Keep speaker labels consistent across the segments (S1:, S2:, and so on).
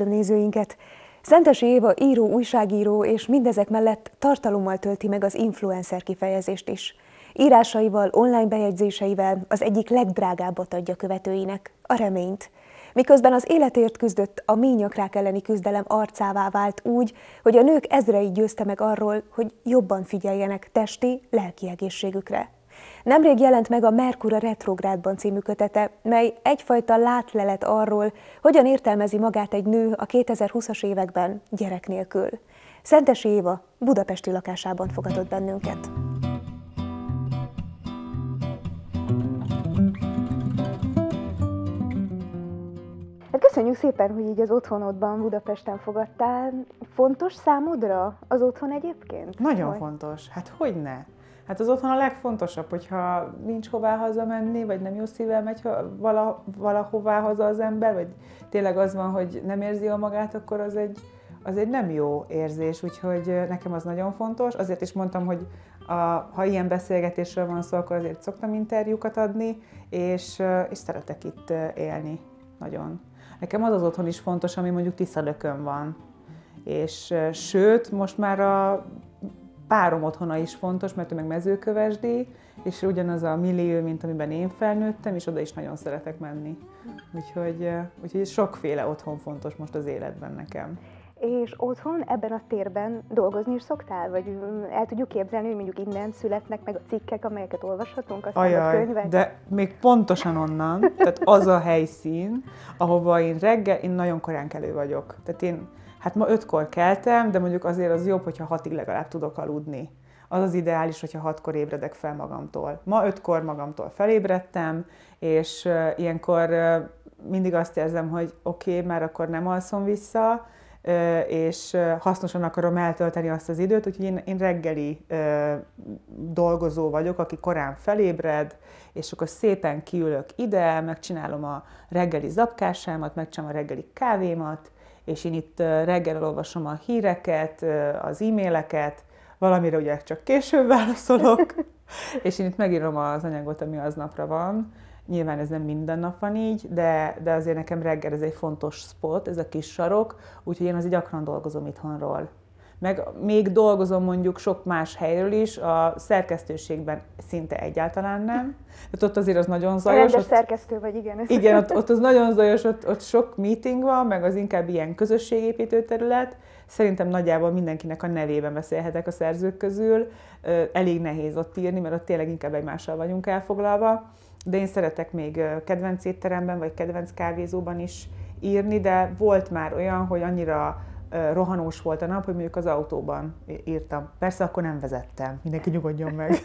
S1: Üdvözlöm nézőinket! Szentesi Éva író, újságíró és mindezek mellett tartalommal tölti meg az influencer kifejezést is. Írásaival, online bejegyzéseivel az egyik legdrágábbat adja követőinek, a reményt. Miközben az életért küzdött, a ményakrák elleni küzdelem arcává vált úgy, hogy a nők ezrei győzte meg arról, hogy jobban figyeljenek testi, lelki egészségükre. Nemrég jelent meg a Merkura Retrográdban című kötete, mely egyfajta látlelet arról, hogyan értelmezi magát egy nő a 2020-as években gyerek nélkül. Szentesi Éva budapesti lakásában fogadott bennünket. Hát köszönjük szépen, hogy így az otthonodban Budapesten fogadtál. Fontos számodra az otthon egyébként?
S2: Nagyon vagy? fontos. Hát hogy ne? Hát az otthon a legfontosabb, hogyha nincs hová hazamenni, vagy nem jó szívvel megy vala, valahová haza az ember, vagy tényleg az van, hogy nem érzi jól magát, akkor az egy, az egy nem jó érzés, úgyhogy nekem az nagyon fontos. Azért is mondtam, hogy a, ha ilyen beszélgetésről van szó, akkor azért szoktam interjúkat adni, és, és szeretek itt élni nagyon. Nekem az az otthon is fontos, ami mondjuk Tiszalökön van. És sőt, most már a párom otthona is fontos, mert ő meg mezőkövesdi, és ugyanaz a millió, mint amiben én felnőttem, és oda is nagyon szeretek menni. Úgyhogy, úgyhogy sokféle otthon fontos most az életben nekem.
S1: És otthon, ebben a térben dolgozni is szoktál? Vagy el tudjuk képzelni, hogy mondjuk innen születnek meg a cikkek, amelyeket olvashatunk, aztán Ajaj, a könyvek?
S2: de még pontosan onnan, tehát az a helyszín, ahova én reggel, én nagyon korán kelő vagyok. Tehát én Hát ma ötkor keltem, de mondjuk azért az jobb, hogyha hatig legalább tudok aludni. Az az ideális, hogyha hatkor ébredek fel magamtól. Ma ötkor magamtól felébredtem, és ilyenkor mindig azt érzem, hogy oké, okay, már akkor nem alszom vissza, és hasznosan akarom eltölteni azt az időt, úgyhogy én, én reggeli dolgozó vagyok, aki korán felébred, és akkor szépen kiülök ide, megcsinálom a reggeli zapkásámat, megcsinálom a reggeli kávémat, és én itt reggel olvasom a híreket, az e-maileket, valamire ugye csak később válaszolok, és én itt megírom az anyagot, ami aznapra van. Nyilván ez nem minden nap van így, de, de azért nekem reggel ez egy fontos spot, ez a kis sarok, úgyhogy én azért gyakran dolgozom itthonról meg még dolgozom mondjuk sok más helyről is, a szerkesztőségben szinte egyáltalán nem. Tehát ott azért az nagyon zajos.
S1: Rendes ott, szerkesztő vagy, igen.
S2: Igen, ott, ott az nagyon zajos, ott, ott sok meeting van, meg az inkább ilyen közösségépítő terület. Szerintem nagyjából mindenkinek a nevében beszélhetek a szerzők közül. Elég nehéz ott írni, mert ott tényleg inkább egymással vagyunk elfoglalva. De én szeretek még kedvenc étteremben, vagy kedvenc kávézóban is írni, de volt már olyan, hogy annyira rohanós volt a nap, hogy mondjuk az autóban írtam. Persze akkor nem vezettem, mindenki nyugodjon meg.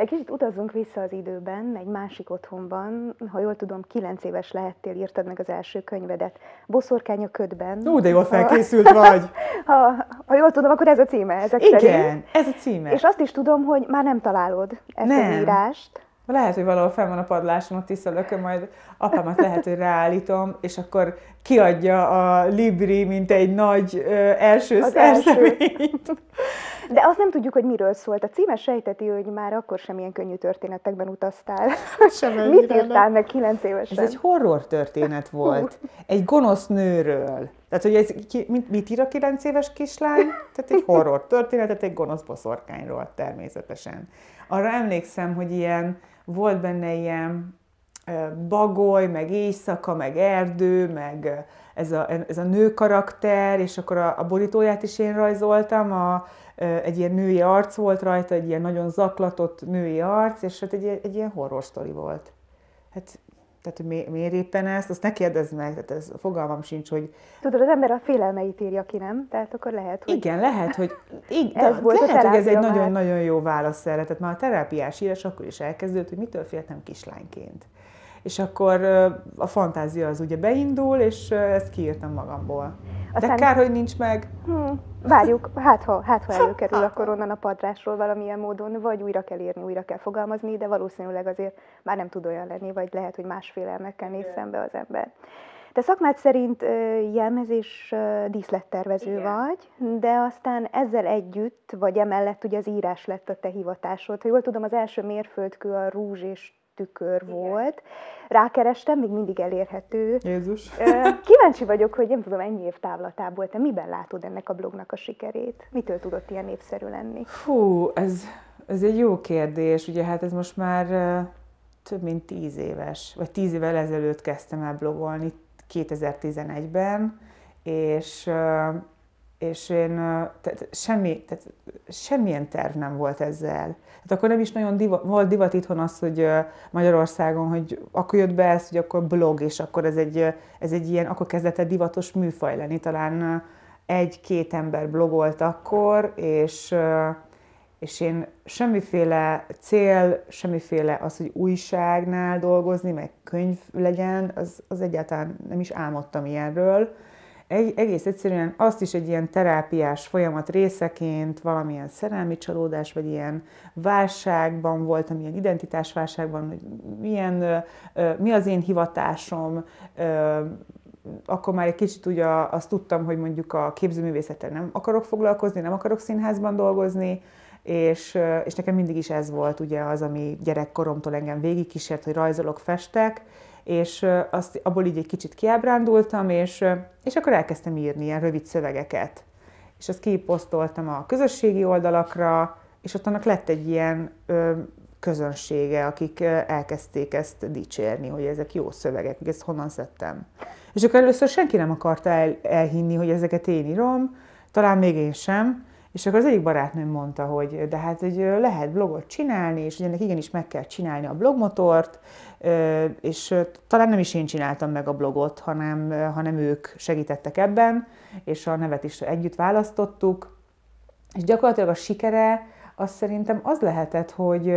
S1: Egy kicsit utazzunk vissza az időben, egy másik otthonban, ha jól tudom, kilenc éves lehettél, írtad meg az első könyvedet. Boszorkány a ködben.
S2: Ó, de jól felkészült vagy!
S1: ha, ha jól tudom, akkor ez a címe, ezek
S2: Igen, szerint. ez a címe.
S1: És azt is tudom, hogy már nem találod ezt nem. az írást.
S2: Lehet, hogy valahol fel van a padláson a tisztelökön, majd apámat lehet, hogy ráállítom, és akkor kiadja a Libri, mint egy nagy ö, első az szerzeményt.
S1: De azt nem tudjuk, hogy miről szólt. A címe sejteti, hogy már akkor sem ilyen könnyű történetekben utaztál. Sem Mit írtál meg kilenc évesen?
S2: Ez egy horror történet volt. Egy gonosz nőről. Tehát, hogy ez, mit, mit ír a kilenc éves kislány? Tehát egy horror történetet egy gonosz boszorkányról természetesen. Arra emlékszem, hogy ilyen volt benne ilyen bagoly, meg éjszaka, meg erdő, meg ez a, ez a nő karakter, és akkor a, a borítóját is én rajzoltam, a, egy ilyen női arc volt rajta, egy ilyen nagyon zaklatott női arc, és hát egy, egy ilyen horror sztori volt. Hát tehát, hogy mi, miért éppen ezt, azt ne kérdezd meg, tehát ez fogalmam sincs, hogy...
S1: Tudod, az ember a félelmeit írja ki, nem? Tehát akkor lehet,
S2: hogy... Igen, lehet, hogy... Igen, ez volt lehet, hogy ez egy nagyon-nagyon jó válasz erre. Tehát már a terápiás írás akkor is elkezdődött, hogy mitől féltem kislányként. És akkor a fantázia az ugye beindul, és ezt kiírtam magamból. Aztán... De kár, hogy nincs meg.
S1: Hmm, várjuk, hát ha, hát ha előkerül, akkor onnan a padrásról valamilyen módon, vagy újra kell írni, újra kell fogalmazni, de valószínűleg azért már nem tud olyan lenni, vagy lehet, hogy más félelmekkel néz szembe az ember. Te szakmád szerint jelmezés díszlettervező Igen. vagy, de aztán ezzel együtt, vagy emellett ugye az írás lett a te hivatásod. Ha jól tudom, az első mérföldkő a rúzs és tükör volt. Rákerestem, még mindig elérhető.
S2: Jézus.
S1: Kíváncsi vagyok, hogy nem tudom, ennyi év távlatából te miben látod ennek a blognak a sikerét? Mitől tudott ilyen népszerű lenni?
S2: Hú, ez, ez egy jó kérdés. Ugye hát ez most már több mint tíz éves, vagy tíz évvel ezelőtt kezdtem el blogolni, 2011-ben, és, és én tehát semmi, tehát semmilyen terv nem volt ezzel. Tehát akkor nem is nagyon diva, volt divat itthon az, hogy Magyarországon, hogy akkor jött be ez, hogy akkor blog, és akkor ez egy, ez egy ilyen, akkor kezdett egy divatos műfaj lenni. Talán egy-két ember blogolt akkor, és és én semmiféle cél, semmiféle az, hogy újságnál dolgozni, meg könyv legyen, az, az egyáltalán nem is álmodtam ilyenről. Egész egyszerűen azt is egy ilyen terápiás folyamat részeként, valamilyen szerelmi csalódás, vagy ilyen válságban voltam, ilyen identitásválságban, hogy milyen, mi az én hivatásom, akkor már egy kicsit ugye azt tudtam, hogy mondjuk a képzőművészettel nem akarok foglalkozni, nem akarok színházban dolgozni, és, és nekem mindig is ez volt ugye az, ami gyerekkoromtól engem végigkísért, hogy rajzolok, festek, és azt, abból így egy kicsit kiábrándultam, és, és akkor elkezdtem írni ilyen rövid szövegeket. És azt kiposztoltam a közösségi oldalakra, és ott annak lett egy ilyen ö, közönsége, akik elkezdték ezt dicsérni, hogy ezek jó szövegek, hogy ezt honnan szedtem. És akkor először senki nem akarta el, elhinni, hogy ezeket én írom, talán még én sem, és akkor az egyik barátnőm mondta, hogy de hát hogy lehet blogot csinálni, és hogy ennek igenis meg kell csinálni a blogmotort, és talán nem is én csináltam meg a blogot, hanem, hanem ők segítettek ebben, és a nevet is együtt választottuk. És gyakorlatilag a sikere az szerintem az lehetett, hogy,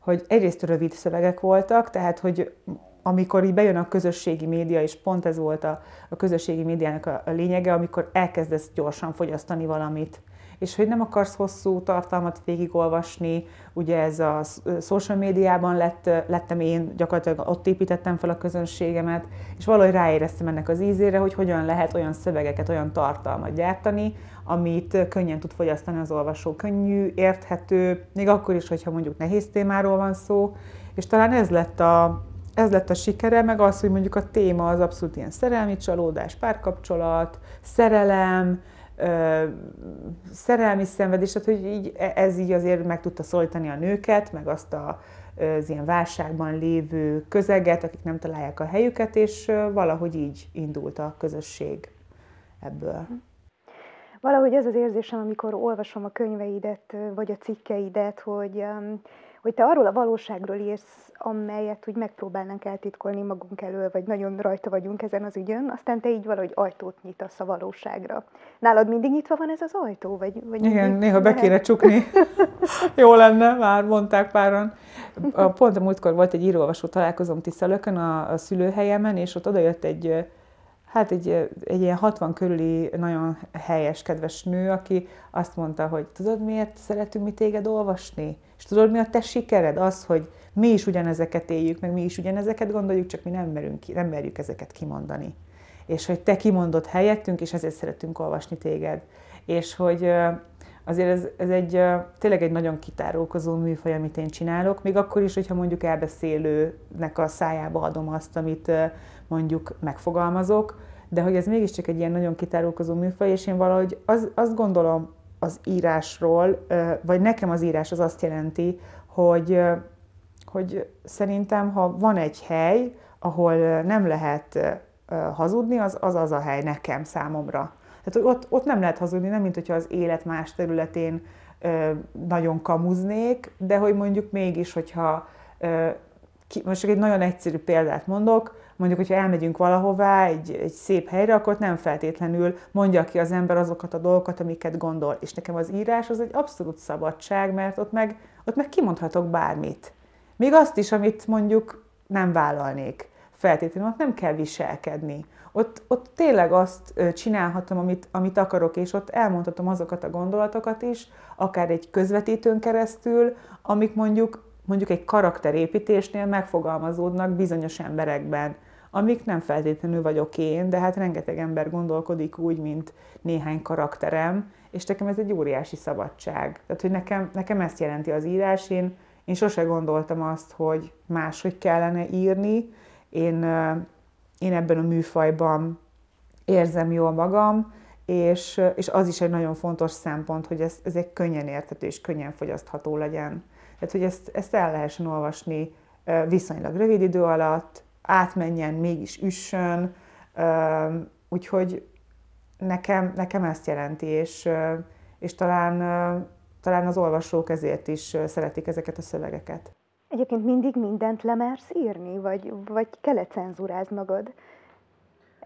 S2: hogy egyrészt rövid szövegek voltak, tehát hogy amikor így bejön a közösségi média, és pont ez volt a, a közösségi médiának a, a lényege, amikor elkezdesz gyorsan fogyasztani valamit, és hogy nem akarsz hosszú tartalmat végigolvasni, ugye ez a social médiában lett, lettem én, gyakorlatilag ott építettem fel a közönségemet, és valahogy ráéreztem ennek az ízére, hogy hogyan lehet olyan szövegeket, olyan tartalmat gyártani, amit könnyen tud fogyasztani az olvasó. Könnyű, érthető, még akkor is, hogyha mondjuk nehéz témáról van szó, és talán ez lett a, ez lett a sikere, meg az, hogy mondjuk a téma az abszolút ilyen szerelmi csalódás, párkapcsolat, szerelem, szerelmi szenvedés, tehát hogy így, e, ez így azért meg tudta szólítani a nőket, meg azt a, az ilyen válságban lévő közeget, akik nem találják a helyüket, és valahogy így indult a közösség ebből.
S1: Valahogy ez az érzésem, amikor olvasom a könyveidet, vagy a cikkeidet, hogy hogy te arról a valóságról írsz, amelyet úgy megpróbálnánk eltitkolni magunk elől, vagy nagyon rajta vagyunk ezen az ügyön, aztán te így valahogy ajtót nyitasz a valóságra. Nálad mindig nyitva van ez az ajtó? Vagy, vagy
S2: Igen, néha be kéne csukni. Jó lenne, már mondták páran. Pont a múltkor volt egy íróolvasó találkozom Tiszalökön a, a szülőhelyemen, és ott odajött egy hát egy, egy ilyen 60 körüli nagyon helyes, kedves nő, aki azt mondta, hogy tudod, miért szeretünk mi téged olvasni? És tudod, mi a te sikered? Az, hogy mi is ugyanezeket éljük, meg mi is ugyanezeket gondoljuk, csak mi nem, merünk, nem merjük ezeket kimondani. És hogy te kimondott helyettünk, és ezért szeretünk olvasni téged. És hogy azért ez, ez egy tényleg egy nagyon kitárulkozó műfaj, amit én csinálok, még akkor is, hogyha mondjuk elbeszélőnek a szájába adom azt, amit mondjuk megfogalmazok, de hogy ez mégiscsak egy ilyen nagyon kitárulkozó műfaj, és én valahogy az, azt gondolom az írásról, vagy nekem az írás az azt jelenti, hogy, hogy szerintem, ha van egy hely, ahol nem lehet hazudni, az az, az a hely nekem, számomra. Tehát, ott, ott nem lehet hazudni, nem mint hogyha az élet más területén nagyon kamuznék, de hogy mondjuk mégis, hogyha most csak egy nagyon egyszerű példát mondok, mondjuk, hogyha elmegyünk valahová, egy, egy szép helyre, akkor nem feltétlenül mondja ki az ember azokat a dolgokat, amiket gondol. És nekem az írás az egy abszolút szabadság, mert ott meg, ott meg kimondhatok bármit. Még azt is, amit mondjuk nem vállalnék feltétlenül, ott nem kell viselkedni. Ott, ott tényleg azt csinálhatom, amit, amit akarok, és ott elmondhatom azokat a gondolatokat is, akár egy közvetítőn keresztül, amik mondjuk mondjuk egy karakterépítésnél megfogalmazódnak bizonyos emberekben, amik nem feltétlenül vagyok én, de hát rengeteg ember gondolkodik úgy, mint néhány karakterem, és nekem ez egy óriási szabadság. Tehát, hogy nekem, nekem ezt jelenti az írás, én, Én sose gondoltam azt, hogy máshogy kellene írni. Én, én ebben a műfajban érzem jól magam, és, és az is egy nagyon fontos szempont, hogy ez, ez egy könnyen érthető és könnyen fogyasztható legyen. Tehát, hogy ezt, ezt el lehessen olvasni viszonylag rövid idő alatt, átmenjen, mégis üssön, úgyhogy nekem, nekem ezt jelenti, és, és talán, talán az olvasók ezért is szeretik ezeket a szövegeket.
S1: Egyébként mindig mindent lemersz írni, vagy, vagy cenzúráz magad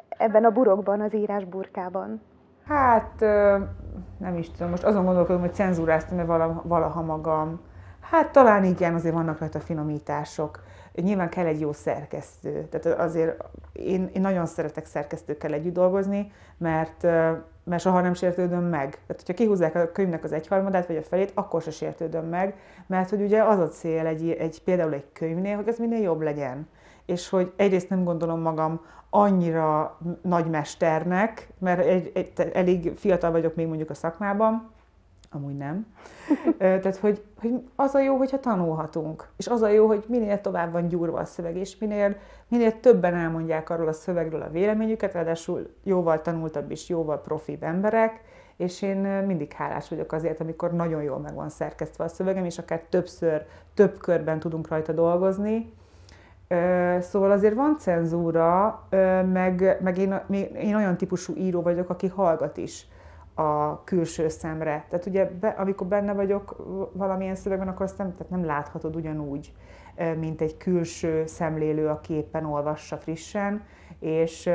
S1: ebben a burokban, az írás burkában?
S2: Hát nem is tudom, most azon gondolkodom, hogy cenzúráztam-e valaha magam. Hát talán igen, azért vannak rajta finomítások. Nyilván kell egy jó szerkesztő. Tehát azért én, én nagyon szeretek szerkesztőkkel együtt dolgozni, mert, mert soha nem sértődöm meg. Tehát, hogyha kihúzzák a könyvnek az egyharmadát vagy a felét, akkor se sértődöm meg, mert hogy ugye az a cél egy, egy például egy könyvnél, hogy ez minél jobb legyen. És hogy egyrészt nem gondolom magam annyira nagy mesternek, mert egy, egy, elég fiatal vagyok még mondjuk a szakmában, amúgy nem. Tehát, hogy, hogy az a jó, hogyha tanulhatunk, és az a jó, hogy minél tovább van gyúrva a szöveg, és minél, minél többen elmondják arról a szövegről a véleményüket, ráadásul jóval tanultabb és jóval profibb emberek, és én mindig hálás vagyok azért, amikor nagyon jól meg van szerkesztve a szövegem, és akár többször, több körben tudunk rajta dolgozni, Szóval azért van cenzúra, meg, meg én, én olyan típusú író vagyok, aki hallgat is a külső szemre. Tehát ugye, be, amikor benne vagyok valamilyen szövegben, akkor azt nem, tehát nem láthatod ugyanúgy, mint egy külső szemlélő, aki éppen olvassa frissen, és,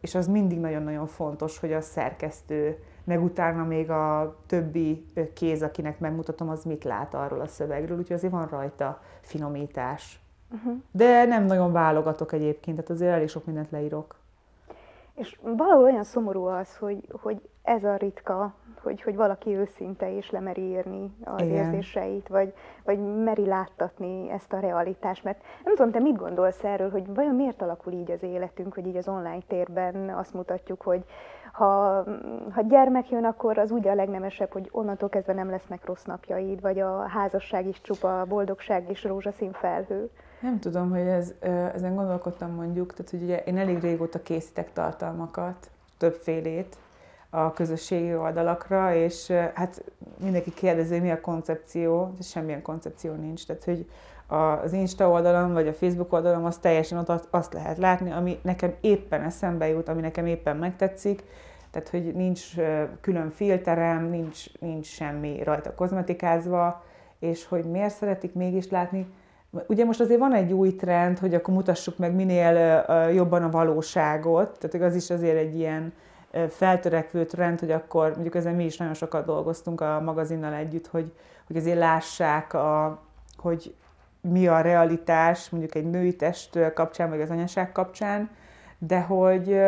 S2: és az mindig nagyon-nagyon fontos, hogy a szerkesztő, meg utána még a többi kéz, akinek megmutatom, az mit lát arról a szövegről, úgyhogy azért van rajta finomítás. Uh-huh. De nem nagyon válogatok egyébként, tehát azért elég sok mindent leírok.
S1: És valahol olyan szomorú az, hogy, hogy ez a ritka, hogy, hogy valaki őszinte és lemeri írni az Igen. érzéseit, vagy, vagy meri láttatni ezt a realitást. Mert nem tudom, te mit gondolsz erről, hogy vajon miért alakul így az életünk, hogy így az online térben azt mutatjuk, hogy ha, ha gyermek jön, akkor az úgy a legnemesebb, hogy onnantól kezdve nem lesznek rossz napjaid, vagy a házasság is csupa, a boldogság is rózsaszín felhő.
S2: Nem tudom, hogy ez, ezen gondolkodtam mondjuk, tehát hogy ugye én elég régóta készítek tartalmakat, többfélét a közösségi oldalakra, és hát mindenki kérdezi, mi a koncepció, de semmilyen koncepció nincs. Tehát, hogy az Insta oldalon, vagy a Facebook oldalon az teljesen ott azt lehet látni, ami nekem éppen eszembe jut, ami nekem éppen megtetszik, tehát, hogy nincs külön filterem, nincs, nincs semmi rajta kozmetikázva, és hogy miért szeretik mégis látni, Ugye most azért van egy új trend, hogy akkor mutassuk meg minél jobban a valóságot, tehát az is azért egy ilyen feltörekvő trend, hogy akkor mondjuk ezen mi is nagyon sokat dolgoztunk a magazinnal együtt, hogy, hogy azért lássák, a, hogy mi a realitás mondjuk egy női test kapcsán, vagy az anyaság kapcsán, de hogy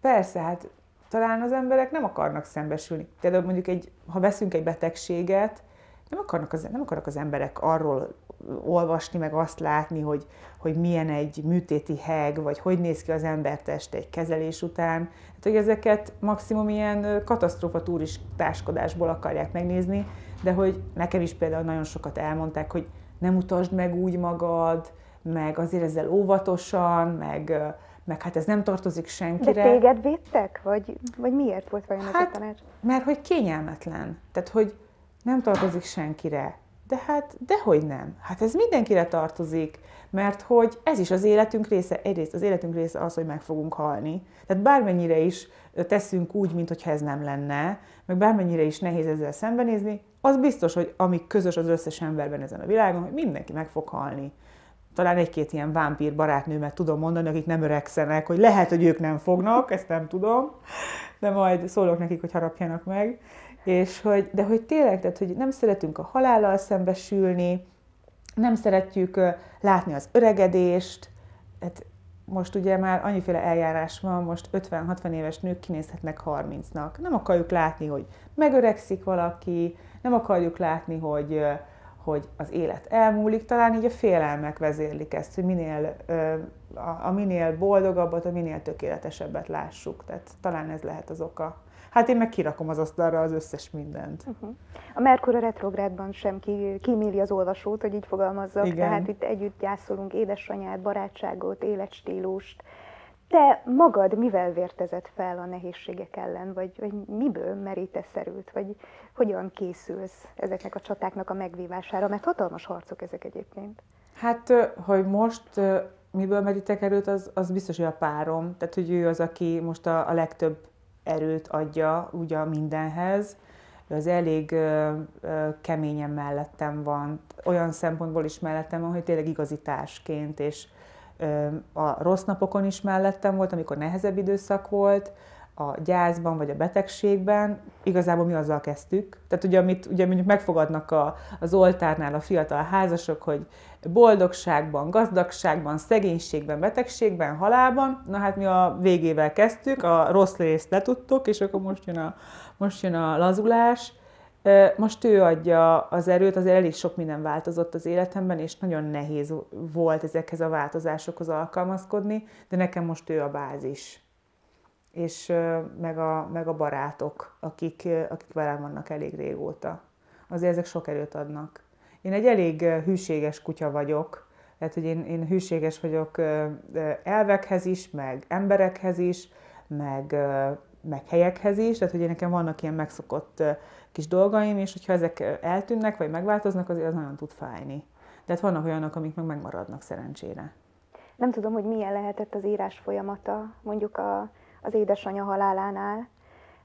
S2: persze, hát talán az emberek nem akarnak szembesülni. Tehát mondjuk egy, ha veszünk egy betegséget, nem akarnak, az, nem akarnak az emberek arról olvasni, meg azt látni, hogy, hogy milyen egy műtéti heg, vagy hogy néz ki az embertest egy kezelés után. Hát, hogy ezeket maximum ilyen katasztrófa turistáskodásból akarják megnézni, de hogy nekem is például nagyon sokat elmondták, hogy nem utasd meg úgy magad, meg azért ezzel óvatosan, meg, meg hát ez nem tartozik senkire.
S1: De téged védtek? Vagy, vagy miért volt vajon
S2: hát,
S1: ez a tanács?
S2: Mert hogy kényelmetlen. Tehát, hogy nem tartozik senkire. De hát, dehogy nem. Hát ez mindenkire tartozik, mert hogy ez is az életünk része. Egyrészt az életünk része az, hogy meg fogunk halni. Tehát bármennyire is teszünk úgy, mintha ez nem lenne, meg bármennyire is nehéz ezzel szembenézni, az biztos, hogy ami közös az összes emberben ezen a világon, hogy mindenki meg fog halni. Talán egy-két ilyen vámpír barátnőmet tudom mondani, akik nem öregszenek, hogy lehet, hogy ők nem fognak, ezt nem tudom, de majd szólok nekik, hogy harapjanak meg és hogy, de hogy tényleg, tehát, hogy nem szeretünk a halállal szembesülni, nem szeretjük látni az öregedést, hát most ugye már annyiféle eljárás van, most 50-60 éves nők kinézhetnek 30-nak. Nem akarjuk látni, hogy megöregszik valaki, nem akarjuk látni, hogy, hogy az élet elmúlik, talán így a félelmek vezérlik ezt, hogy minél, a, a minél boldogabbat, a minél tökéletesebbet lássuk. Tehát talán ez lehet az oka Hát én meg kirakom az asztalra az összes mindent.
S1: Uh-huh. A Merkur a retrográdban sem ki, kíméli az olvasót, hogy így fogalmazzak. Igen. Tehát itt együtt gyászolunk édesanyát, barátságot, életstílust. Te magad mivel vértezett fel a nehézségek ellen, vagy, vagy miből merítesz erőt, vagy hogyan készülsz ezeknek a csatáknak a megvívására? Mert hatalmas harcok ezek egyébként.
S2: Hát, hogy most miből merítek erőt, az, az biztos, hogy a párom. Tehát, hogy ő az, aki most a, a legtöbb erőt adja ugye mindenhez. Ő az elég ö, ö, keményen mellettem van, olyan szempontból is mellettem van, hogy tényleg igazításként, és ö, a rossz napokon is mellettem volt, amikor nehezebb időszak volt, a gyászban vagy a betegségben, igazából mi azzal kezdtük. Tehát ugye, amit ugye mondjuk megfogadnak a, az oltárnál a fiatal házasok, hogy boldogságban, gazdagságban, szegénységben, betegségben, halálban, na hát mi a végével kezdtük, a rossz részt letudtuk, és akkor most jön a, most jön a lazulás. Most ő adja az erőt, az elég sok minden változott az életemben, és nagyon nehéz volt ezekhez a változásokhoz alkalmazkodni, de nekem most ő a bázis és meg a, meg a barátok, akik, akik velem vannak elég régóta. Azért ezek sok erőt adnak. Én egy elég hűséges kutya vagyok, tehát, hogy én, én hűséges vagyok elvekhez is, meg emberekhez is, meg, meg helyekhez is, tehát, hogy én nekem vannak ilyen megszokott kis dolgaim, és hogyha ezek eltűnnek, vagy megváltoznak, azért az nagyon tud fájni. De hát vannak olyanok, amik meg megmaradnak szerencsére.
S1: Nem tudom, hogy milyen lehetett az írás folyamata, mondjuk a, az édesanyja halálánál.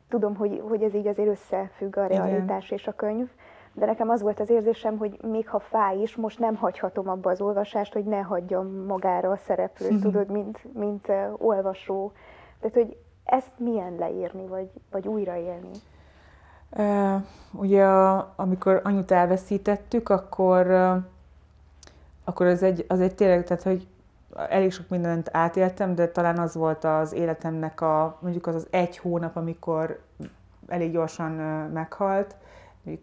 S1: Tudom, hogy, hogy ez így azért összefügg a realitás Igen. és a könyv, de nekem az volt az érzésem, hogy még ha fáj is, most nem hagyhatom abba az olvasást, hogy ne hagyjam magára a szereplőt, mm-hmm. tudod, mint, mint uh, olvasó. Tehát, hogy ezt milyen leírni, vagy, vagy újraélni?
S2: Uh, ugye, amikor anyut elveszítettük, akkor, uh, akkor az egy, az egy tényleg, tehát, hogy elég sok mindent átéltem, de talán az volt az életemnek a, mondjuk az az egy hónap, amikor elég gyorsan meghalt.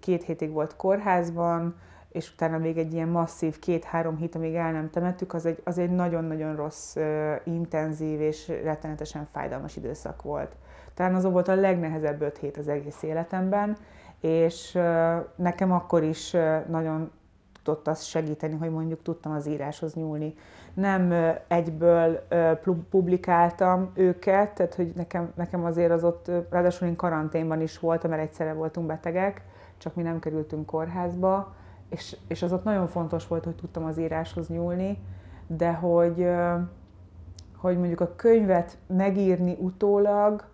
S2: Két hétig volt kórházban, és utána még egy ilyen masszív két-három hét, amíg el nem temettük, az egy, az egy nagyon-nagyon rossz, intenzív és rettenetesen fájdalmas időszak volt. Talán az volt a legnehezebb öt hét az egész életemben, és nekem akkor is nagyon tudott az segíteni, hogy mondjuk tudtam az íráshoz nyúlni. Nem egyből publikáltam őket, tehát hogy nekem, nekem azért az ott, ráadásul én karanténban is voltam, mert egyszerre voltunk betegek, csak mi nem kerültünk kórházba, és, és az ott nagyon fontos volt, hogy tudtam az íráshoz nyúlni, de hogy, hogy mondjuk a könyvet megírni utólag,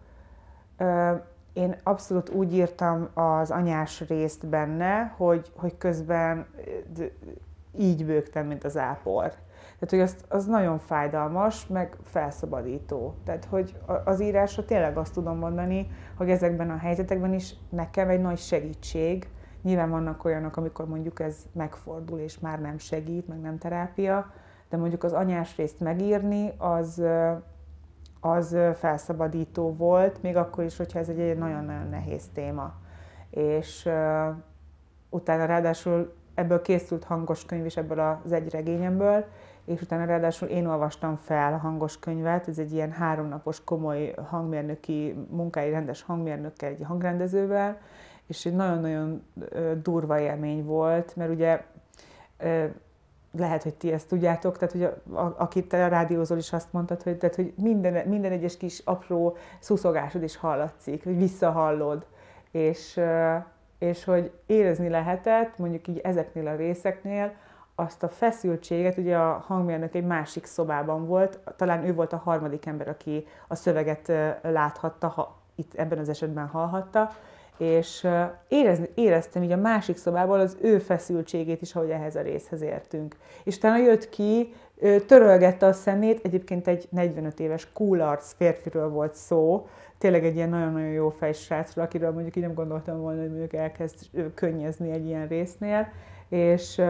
S2: én abszolút úgy írtam az anyás részt benne, hogy, hogy közben így bőgtem, mint az ápor. Tehát, hogy az, az nagyon fájdalmas, meg felszabadító. Tehát, hogy az írásra tényleg azt tudom mondani, hogy ezekben a helyzetekben is nekem egy nagy segítség. Nyilván vannak olyanok, amikor mondjuk ez megfordul, és már nem segít, meg nem terápia, de mondjuk az anyás részt megírni, az, az felszabadító volt, még akkor is, hogyha ez egy nagyon-nagyon nehéz téma. És uh, utána ráadásul ebből készült hangos könyv is ebből az egy regényemből, és utána ráadásul én olvastam fel a hangos könyvet, ez egy ilyen háromnapos komoly hangmérnöki munkái rendes hangmérnökkel, egy hangrendezővel, és egy nagyon-nagyon durva élmény volt, mert ugye lehet, hogy ti ezt tudjátok, tehát hogy a, a, akit a rádiózol is azt mondtad, hogy, tehát, hogy minden, minden egyes kis apró szuszogásod is hallatszik, hogy visszahallod, és, és hogy érezni lehetett, mondjuk így ezeknél a részeknél, azt a feszültséget, ugye a hangmérnök egy másik szobában volt, talán ő volt a harmadik ember, aki a szöveget láthatta, ha itt ebben az esetben hallhatta, és érezni, éreztem így a másik szobából az ő feszültségét is, ahogy ehhez a részhez értünk. És utána jött ki, törölgette a szemét, egyébként egy 45 éves cool arc férfiről volt szó, tényleg egy ilyen nagyon-nagyon jó fejsrácról, akiről mondjuk így nem gondoltam volna, hogy mondjuk elkezd könnyezni egy ilyen résznél, és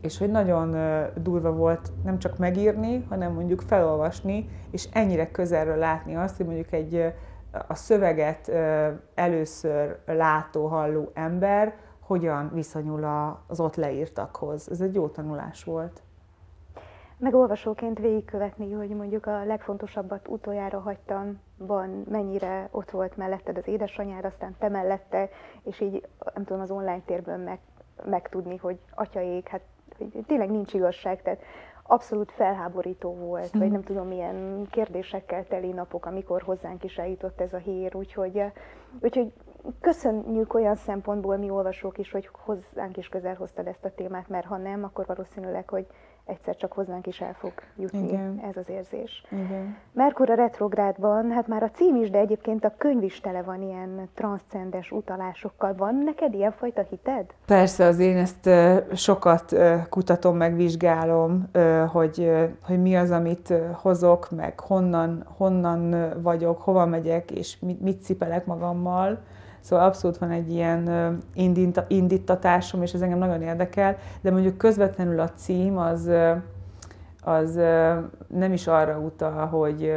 S2: és hogy nagyon durva volt nem csak megírni, hanem mondjuk felolvasni, és ennyire közelről látni azt, hogy mondjuk egy a szöveget először látó, halló ember hogyan viszonyul az ott leírtakhoz. Ez egy jó tanulás volt.
S1: meg olvasóként végigkövetni, hogy mondjuk a legfontosabbat utoljára hagytam, van mennyire ott volt melletted az édesanyád, aztán te mellette, és így nem tudom, az online térből meg, megtudni, hogy atyaék, hát hogy tényleg nincs igazság, tehát abszolút felháborító volt, vagy nem tudom, milyen kérdésekkel teli napok, amikor hozzánk is eljutott ez a hír, úgyhogy, úgyhogy köszönjük olyan szempontból mi olvasók is, hogy hozzánk is közel hoztad ezt a témát, mert ha nem, akkor valószínűleg, hogy egyszer csak hozzánk is el fog jutni Igen. ez az érzés. Igen. Merkur a retrográdban, hát már a cím is, de egyébként a könyv is tele van ilyen transzcendes utalásokkal. Van neked ilyenfajta hited?
S2: Persze, az én ezt sokat kutatom, megvizsgálom, hogy, hogy mi az, amit hozok, meg honnan, honnan vagyok, hova megyek, és mit, mit cipelek magammal Szóval abszolút van egy ilyen indítatásom, és ez engem nagyon érdekel, de mondjuk közvetlenül a cím az, az nem is arra utal, hogy,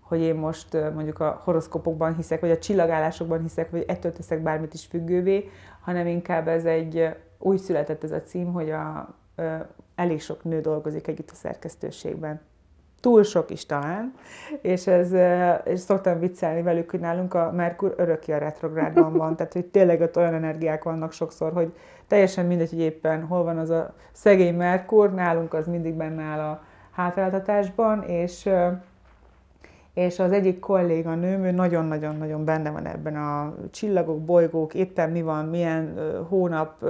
S2: hogy én most mondjuk a horoszkopokban hiszek, vagy a csillagállásokban hiszek, vagy ettől teszek bármit is függővé, hanem inkább ez egy, úgy született ez a cím, hogy a, elég sok nő dolgozik együtt a szerkesztőségben túl sok is talán, és, ez, és szoktam viccelni velük, hogy nálunk a Merkur öröki a retrográdban van, tehát hogy tényleg ott olyan energiák vannak sokszor, hogy teljesen mindegy, hogy éppen hol van az a szegény Merkur, nálunk az mindig benne áll a hátráltatásban, és és az egyik kolléganőm, ő nagyon-nagyon-nagyon benne van ebben a csillagok, bolygók, éppen mi van, milyen hónap,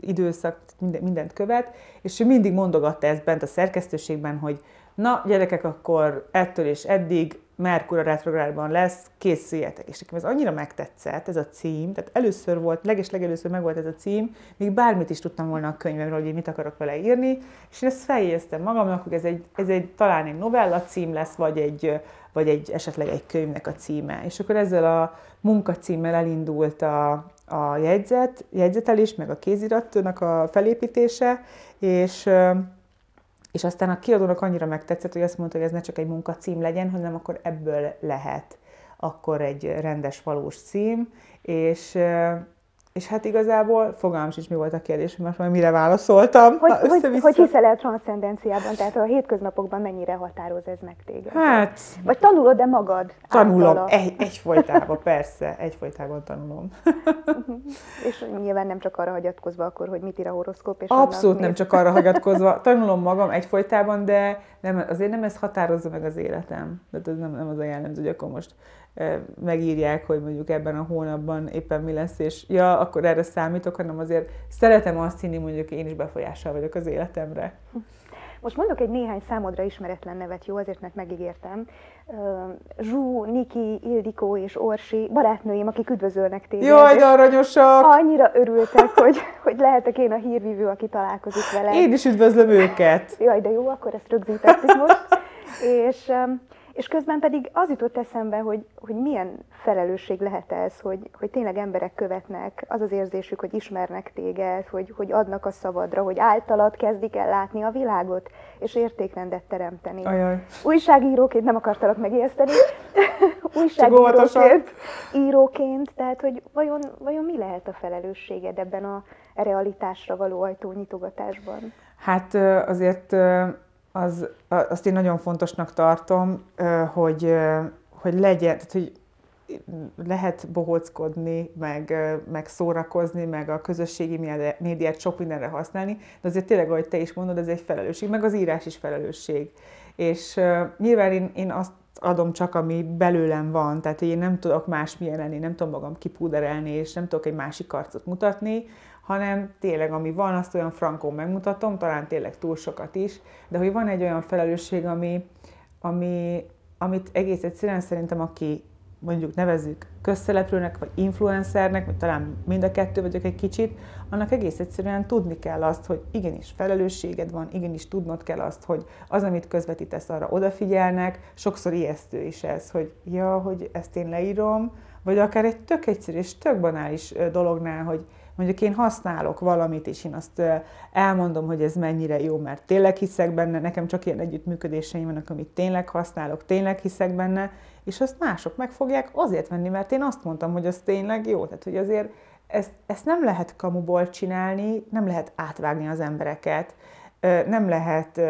S2: időszak, mindent követ, és ő mindig mondogatta ezt bent a szerkesztőségben, hogy na gyerekek, akkor ettől és eddig Merkur a retrográdban lesz, készüljetek. És nekem ez annyira megtetszett, ez a cím, tehát először volt, leges legelőször meg volt ez a cím, még bármit is tudtam volna a könyvemről, hogy én mit akarok vele írni, és én ezt feljegyeztem magamnak, hogy ez egy, ez egy talán egy novella cím lesz, vagy egy, vagy egy esetleg egy könyvnek a címe. És akkor ezzel a munkacímmel elindult a, a jegyzet, jegyzetelés, meg a kéziratnak a felépítése, és és aztán a kiadónak annyira megtetszett, hogy azt mondta, hogy ez ne csak egy munkacím legyen, hanem akkor ebből lehet akkor egy rendes, valós cím, és és hát igazából fogalmam is mi volt a kérdés, most már mire válaszoltam.
S1: Hogy, hogy, hogy hiszel el transzcendenciában, tehát a hétköznapokban mennyire határoz ez meg téged?
S2: Hát...
S1: Vagy tanulod-e magad?
S2: Tanulom, egy, egyfolytában, persze, egyfolytában tanulom.
S1: és nyilván nem csak arra hagyatkozva akkor, hogy mit ír a horoszkóp. És
S2: Abszolút nem csak arra hagyatkozva. Tanulom magam egyfolytában, de nem, azért nem ez határozza meg az életem. Tehát ez nem, nem az a jellemző, hogy akkor most megírják, hogy mondjuk ebben a hónapban éppen mi lesz, és ja, akkor erre számítok, hanem azért szeretem azt hinni, mondjuk én is befolyással vagyok az életemre.
S1: Most mondok egy néhány számodra ismeretlen nevet, jó, azért mert megígértem. Zsú, Niki, Ildikó és Orsi, barátnőim, akik üdvözölnek téged.
S2: Jaj, de aranyosak!
S1: Annyira örültek, hogy, hogy lehetek én a hírvívő, aki találkozik vele.
S2: Én is üdvözlöm őket!
S1: Jaj, de jó, akkor ezt rögzítettük most. És és közben pedig az jutott eszembe, hogy, hogy milyen felelősség lehet ez, hogy, hogy tényleg emberek követnek, az az érzésük, hogy ismernek téged, hogy, hogy adnak a szabadra, hogy általad kezdik el látni a világot, és értékrendet teremteni.
S2: Ajaj.
S1: Újságíróként nem akartalak megijeszteni, újságíróként, íróként, tehát hogy vajon, vajon mi lehet a felelősséged ebben a realitásra való ajtónyitogatásban?
S2: Hát azért az, azt én nagyon fontosnak tartom, hogy, hogy legyen, tehát, hogy lehet bohóckodni, meg, meg szórakozni, meg a közösségi médiát sok mindenre használni, de azért tényleg, ahogy te is mondod, ez egy felelősség, meg az írás is felelősség. És nyilván én, én azt adom csak, ami belőlem van, tehát én nem tudok más milyen lenni, nem tudom magam kipúderelni, és nem tudok egy másik arcot mutatni, hanem tényleg ami van, azt olyan frankon megmutatom, talán tényleg túl sokat is, de hogy van egy olyan felelősség, ami, ami, amit egész egyszerűen szerintem, aki mondjuk nevezzük közszereplőnek, vagy influencernek, vagy talán mind a kettő vagyok egy kicsit, annak egész egyszerűen tudni kell azt, hogy igenis felelősséged van, igenis tudnod kell azt, hogy az, amit közvetítesz, arra odafigyelnek. Sokszor ijesztő is ez, hogy ja, hogy ezt én leírom, vagy akár egy tök egyszerű és tök banális dolognál, hogy mondjuk én használok valamit, és én azt elmondom, hogy ez mennyire jó, mert tényleg hiszek benne, nekem csak ilyen együttműködéseim vannak, amit tényleg használok, tényleg hiszek benne, és azt mások meg fogják azért venni, mert én azt mondtam, hogy az tényleg jó. Tehát, hogy azért ezt, ezt nem lehet kamuból csinálni, nem lehet átvágni az embereket, nem lehet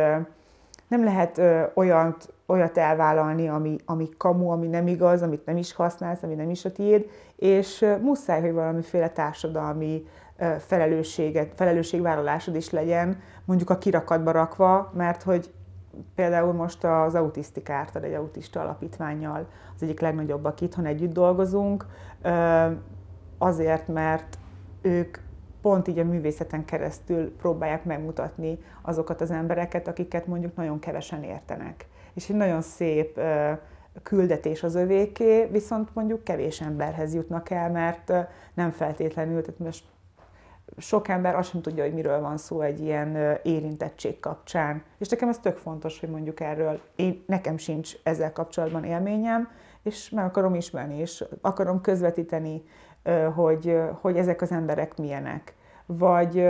S2: nem lehet ö, olyat, elvállalni, ami, ami kamu, ami nem igaz, amit nem is használsz, ami nem is a tiéd, és muszáj, hogy valamiféle társadalmi felelősséget, felelősségvállalásod is legyen, mondjuk a kirakatba rakva, mert hogy például most az autisztikártal, egy autista alapítványjal, az egyik legnagyobbak itthon együtt dolgozunk, azért, mert ők pont így a művészeten keresztül próbálják megmutatni azokat az embereket, akiket mondjuk nagyon kevesen értenek. És egy nagyon szép küldetés az övéké, viszont mondjuk kevés emberhez jutnak el, mert nem feltétlenül, tehát most sok ember azt sem tudja, hogy miről van szó egy ilyen érintettség kapcsán. És nekem ez tök fontos, hogy mondjuk erről, én, nekem sincs ezzel kapcsolatban élményem, és meg akarom ismerni, és akarom közvetíteni, hogy, hogy ezek az emberek milyenek. Vagy,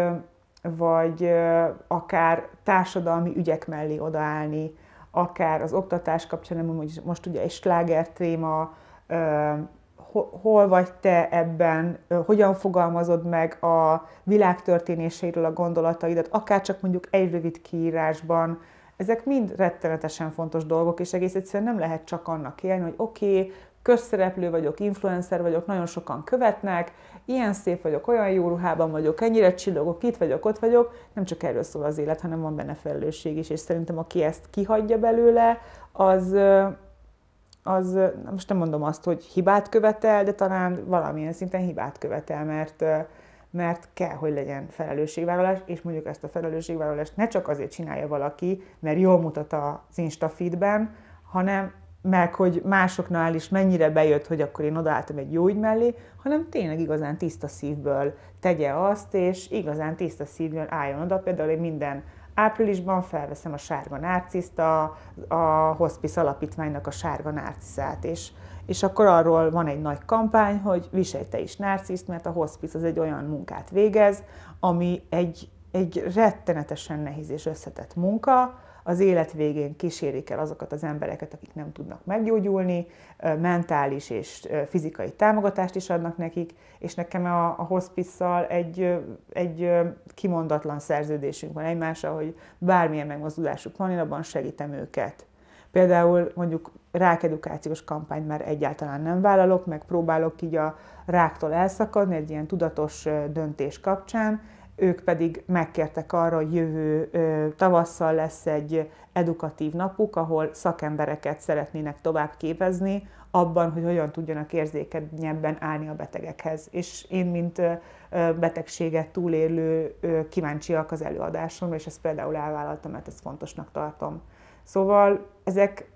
S2: vagy akár társadalmi ügyek mellé odaállni, akár az oktatás kapcsán, most ugye egy sláger téma, hol vagy te ebben, hogyan fogalmazod meg a világ történéseiről a gondolataidat, akár csak mondjuk egy rövid kiírásban, ezek mind rettenetesen fontos dolgok, és egész egyszerűen nem lehet csak annak élni, hogy oké, okay, közszereplő vagyok, influencer vagyok, nagyon sokan követnek, ilyen szép vagyok, olyan jó ruhában vagyok, ennyire csillogok, itt vagyok, ott vagyok. Nem csak erről szól az élet, hanem van benne felelősség is, és szerintem aki ezt kihagyja belőle, az, az most nem mondom azt, hogy hibát követel, de talán valamilyen szinten hibát követel, mert, mert kell, hogy legyen felelősségvállalás, és mondjuk ezt a felelősségvállalást ne csak azért csinálja valaki, mert jól mutat az Insta feedben, hanem meg hogy másoknál is mennyire bejött, hogy akkor én odaálltam egy jó ügy mellé, hanem tényleg igazán tiszta szívből tegye azt, és igazán tiszta szívből álljon oda. Például én minden áprilisban felveszem a sárga nárciszt, a, a Hospice alapítványnak a sárga nárciszát, és, és akkor arról van egy nagy kampány, hogy viselj te is nárciszt, mert a Hospice az egy olyan munkát végez, ami egy, egy rettenetesen nehéz és összetett munka, az élet végén kísérik el azokat az embereket, akik nem tudnak meggyógyulni, mentális és fizikai támogatást is adnak nekik, és nekem a, a hospice egy, egy kimondatlan szerződésünk van egymással, hogy bármilyen megmozdulásuk van, én abban segítem őket. Például mondjuk rákedukációs kampányt már egyáltalán nem vállalok, meg próbálok így a ráktól elszakadni egy ilyen tudatos döntés kapcsán, ők pedig megkértek arra, hogy jövő tavasszal lesz egy edukatív napuk, ahol szakembereket szeretnének tovább képezni abban, hogy hogyan tudjanak érzékenyebben állni a betegekhez. És én, mint betegséget túlélő kíváncsiak az előadásomra, és ezt például elvállaltam, mert ezt fontosnak tartom. Szóval ezek,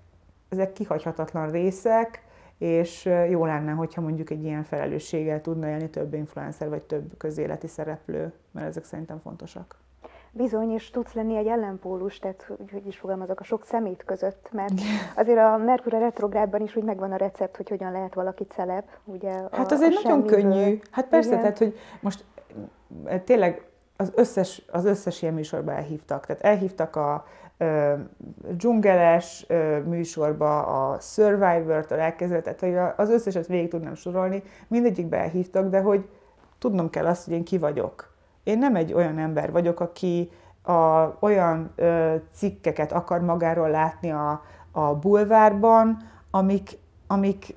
S2: ezek kihagyhatatlan részek, és jó lenne, hogyha mondjuk egy ilyen felelősséggel tudna élni több influencer vagy több közéleti szereplő, mert ezek szerintem fontosak.
S1: Bizony, és tudsz lenni egy ellenpólus, tehát hogy, is fogalmazok, a sok szemét között, mert azért a Merkur retrográdban is úgy megvan a recept, hogy hogyan lehet valaki celeb, ugye
S2: Hát az egy nagyon könnyű. Hát persze, Igen. tehát hogy most tényleg az összes, az összes ilyen műsorba elhívtak. Tehát elhívtak a dzsungeles műsorba, a Survivor-től elkezdve, tehát hogy az összeset végig tudnám sorolni, mindegyikbe elhívtak, de hogy tudnom kell azt, hogy én ki vagyok. Én nem egy olyan ember vagyok, aki a, olyan ö, cikkeket akar magáról látni a, a bulvárban, amik, amik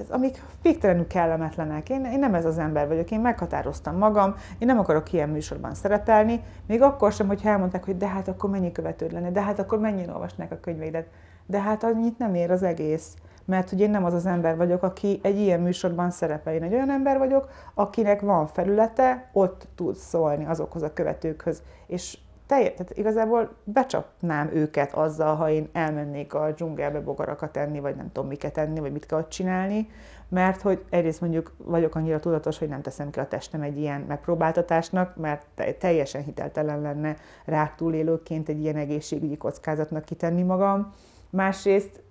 S2: tehát amik végtelenül kellemetlenek. Én, én nem ez az ember vagyok, én meghatároztam magam, én nem akarok ilyen műsorban szerepelni, még akkor sem, hogy elmondták, hogy de hát akkor mennyi követőd lenne, de hát akkor mennyien olvasnák a könyveidet, de hát annyit nem ér az egész. Mert hogy én nem az az ember vagyok, aki egy ilyen műsorban szerepel. Én egy olyan ember vagyok, akinek van felülete, ott tud szólni azokhoz a követőkhöz. És teljes, tehát igazából becsapnám őket azzal, ha én elmennék a dzsungelbe bogarakat enni, vagy nem tudom miket enni, vagy mit kell csinálni, mert hogy egyrészt mondjuk vagyok annyira tudatos, hogy nem teszem ki a testem egy ilyen megpróbáltatásnak, mert teljesen hiteltelen lenne rák túlélőként egy ilyen egészségügyi kockázatnak kitenni magam. Másrészt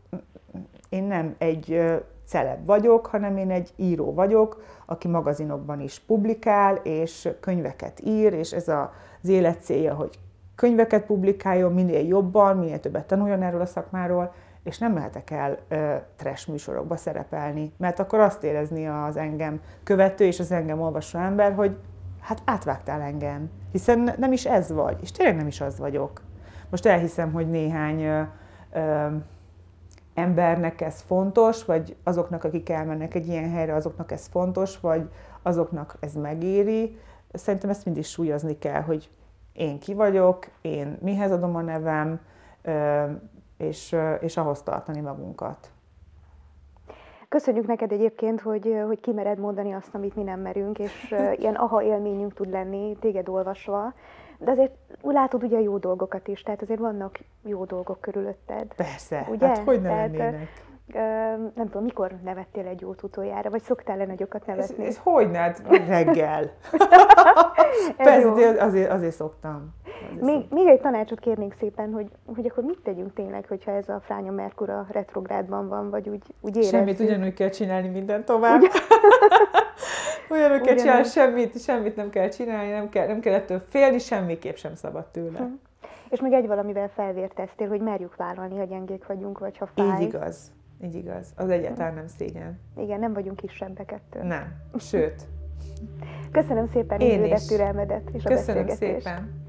S2: én nem egy celeb vagyok, hanem én egy író vagyok, aki magazinokban is publikál, és könyveket ír, és ez az élet célja, hogy könyveket publikáljon, minél jobban, minél többet tanuljon erről a szakmáról, és nem mehetek el ö, trash műsorokba szerepelni, mert akkor azt érezni az engem követő és az engem olvasó ember, hogy hát átvágtál engem, hiszen nem is ez vagy, és tényleg nem is az vagyok. Most elhiszem, hogy néhány ö, ö, embernek ez fontos, vagy azoknak, akik elmennek egy ilyen helyre, azoknak ez fontos, vagy azoknak ez megéri. Szerintem ezt mindig súlyozni kell, hogy én ki vagyok, én mihez adom a nevem, és, és ahhoz tartani magunkat.
S1: Köszönjük neked egyébként, hogy, hogy kimered mondani azt, amit mi nem merünk, és ilyen aha élményünk tud lenni téged olvasva. De azért látod ugye a jó dolgokat is, tehát azért vannak jó dolgok körülötted.
S2: Persze, ugye? hát hogy ne lennének?
S1: nem tudom, mikor nevettél egy jót utoljára, vagy szoktál-e nagyokat nevetni?
S2: Ez, ez hogy ne? Hát reggel. Persze, azért, azért szoktam.
S1: Azért még, még egy tanácsot kérnénk szépen, hogy, hogy akkor mit tegyünk tényleg, hogyha ez a Fránya Merkura retrográdban van, vagy úgy, úgy érezzük.
S2: Semmit ugyanúgy kell csinálni minden tovább. ugyanúgy kell csinálni, semmit, semmit nem kell csinálni, nem kell, nem kell ettől félni, semmiképp sem szabad tőle. Hm.
S1: És még egy valamivel felvérteztél, hogy merjük vállalni, ha gyengék vagyunk, vagy ha fáj.
S2: Így igaz. Így igaz. Az egyáltalán nem szégyen.
S1: Igen, nem vagyunk kisebbek ettől.
S2: Nem. Sőt.
S1: Köszönöm szépen idődet, türelmedet és a
S2: Köszönöm szépen.